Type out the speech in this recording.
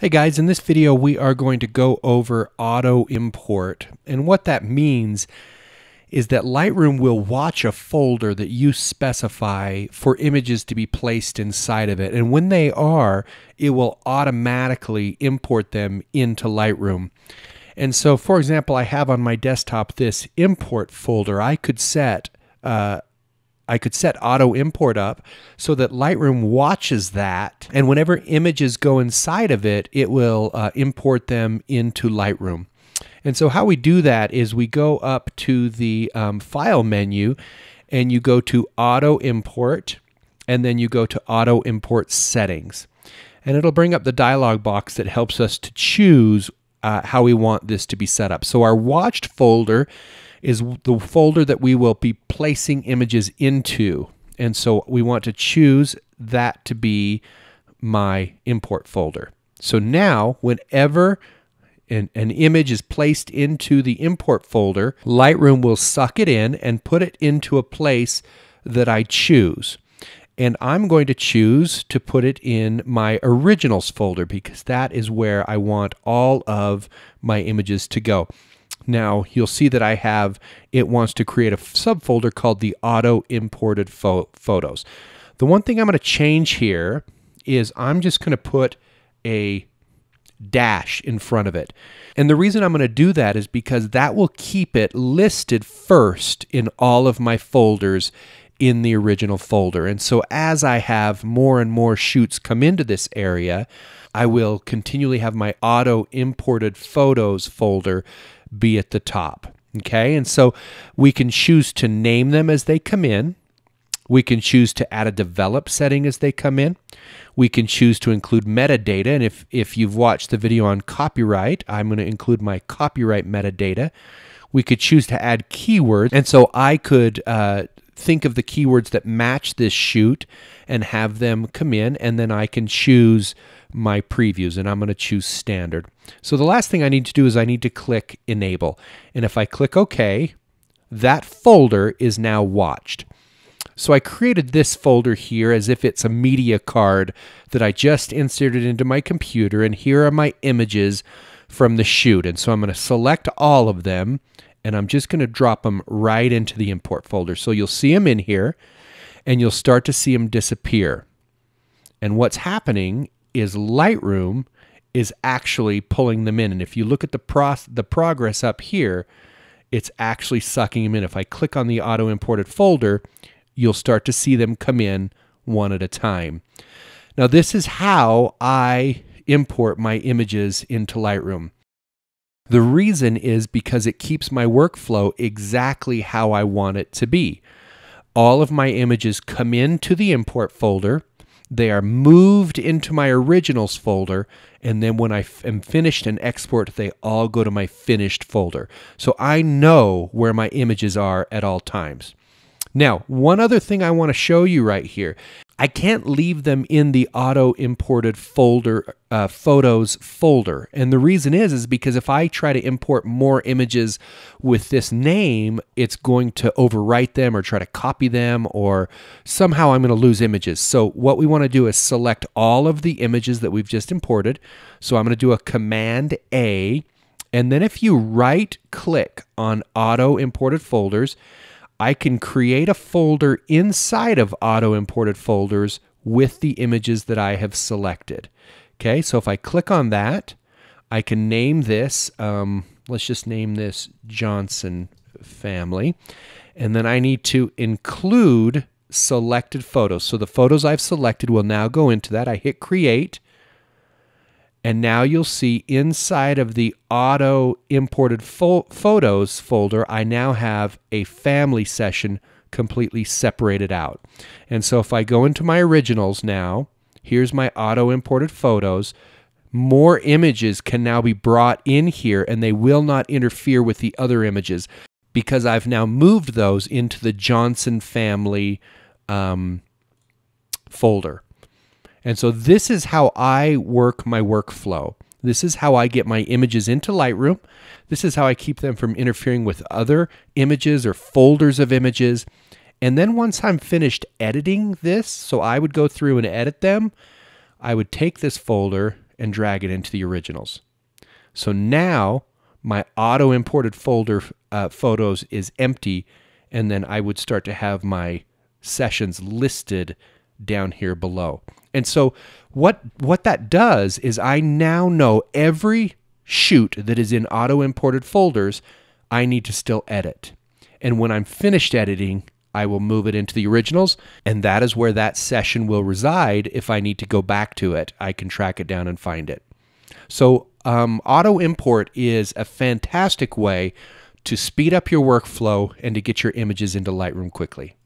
Hey guys, in this video we are going to go over auto import. And what that means is that Lightroom will watch a folder that you specify for images to be placed inside of it. And when they are it will automatically import them into Lightroom. And so for example I have on my desktop this import folder. I could set uh, I could set auto import up so that Lightroom watches that, and whenever images go inside of it, it will uh, import them into Lightroom. And so, how we do that is we go up to the um, File menu and you go to Auto Import, and then you go to Auto Import Settings. And it'll bring up the dialog box that helps us to choose uh, how we want this to be set up. So, our watched folder is the folder that we will be placing images into. And so we want to choose that to be my import folder. So now, whenever an, an, image is placed into the import folder, Lightroom will suck it in and put it into a place that I choose. And I'm going to choose to put it in my originals folder because that is where I want all of my images to go. Now you'll see that I have, it wants to create a subfolder called the auto imported pho photos. The one thing I'm going to change here is I'm just going to put a dash in front of it. And the reason I'm going to do that is because that will keep it listed first in all of my folders in the original folder. And so as I have more and more shoots come into this area, I will continually have my auto imported photos folder be at the top. Okay, and so we can choose to name them as they come in. We can choose to add a develop setting as they come in. We can choose to include metadata. And if, if you've watched the video on copyright, I'm going to include my copyright metadata. We could choose to add keywords. And so I could uh, think of the keywords that match this shoot and have them come in. And then I can choose my previews and I'm going to choose standard. So the last thing I need to do is I need to click enable. And if I click OK, that folder is now watched. So I created this folder here as if it's a media card that I just inserted into my computer and here are my images from the shoot. And so I'm going to select all of them and I'm just going to drop them right into the import folder. So you'll see them in here and you'll start to see them disappear. And what's happening is Lightroom is actually pulling them in. And if you look at the pro the progress up here, it's actually sucking them in. If I click on the auto imported folder, you'll start to see them come in one at a time. Now this is how I import my images into Lightroom. The reason is because it keeps my workflow exactly how I want it to be. All of my images come into the import folder they are moved into my originals folder, and then when I am finished and export, they all go to my finished folder. So I know where my images are at all times. Now, one other thing I want to show you right here. I can't leave them in the auto imported folder uh, photos folder. And the reason is is because if I try to import more images with this name, it's going to overwrite them or try to copy them or somehow I'm going to lose images. So what we want to do is select all of the images that we've just imported. So I'm going to do a command A and then if you right click on auto imported folders, I can create a folder inside of auto imported folders with the images that I have selected. Okay, so if I click on that, I can name this, um, let's just name this Johnson family. And then I need to include selected photos. So the photos I've selected will now go into that. I hit create and now you'll see inside of the auto imported fo photos folder, I now have a family session completely separated out. And so if I go into my originals now, here's my auto imported photos. More images can now be brought in here and they will not interfere with the other images because I've now moved those into the Johnson family um, folder. And so this is how I work my workflow. This is how I get my images into Lightroom. This is how I keep them from interfering with other images or folders of images. And then once I'm finished editing this, so I would go through and edit them, I would take this folder and drag it into the originals. So now my auto imported folder uh, photos is empty, and then I would start to have my sessions listed down here below. And so what what that does is I now know every shoot that is in auto imported folders I need to still edit. And when I'm finished editing, I will move it into the originals, and that is where that session will reside. If I need to go back to it, I can track it down and find it. So, um, auto import is a fantastic way to speed up your workflow and to get your images into Lightroom quickly.